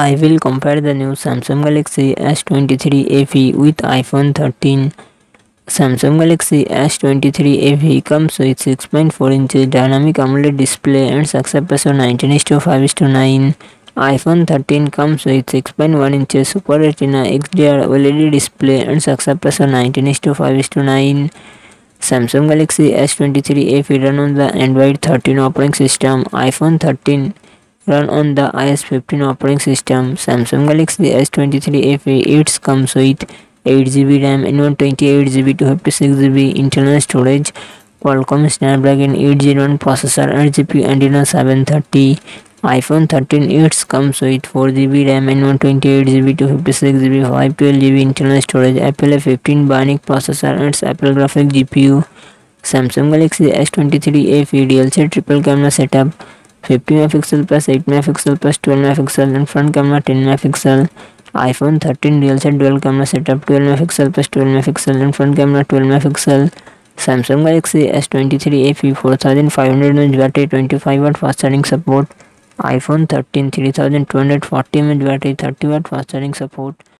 I will compare the new Samsung Galaxy S23 FE with iPhone 13. Samsung Galaxy S23 FE comes with 6.4 inches dynamic AMOLED display and success ratio 19 to 5 to 9. iPhone 13 comes with 6.1 inches Super Retina XDR OLED display and success ratio 19 to 5 to 9. Samsung Galaxy S23 FE run on the Android 13 operating system. iPhone 13 run on the iOS 15 operating system. Samsung Galaxy S23 FE it comes with 8GB RAM and 128GB to 56GB internal storage. Qualcomm Snapdragon 801 processor and GPU Adreno 730. iPhone 13 it comes with 4GB RAM and 128GB to 56GB 512GB internal storage. Apple A15 Bionic processor and Apple graphic GPU. Samsung Galaxy S23 FE dual triple camera setup fifty mega pixel plus eight mega pixel plus twelve mega pixel and front camera ten mega pixel iPhone thirteen rear set dual camera setup twelve mega pixel plus twelve mega pixel and front camera twelve mega pixel Samsung Galaxy S twenty three FE four thousand five hundred M battery twenty five watt fast charging support iPhone thirteen three thousand two hundred forty M battery thirty watt fast charging support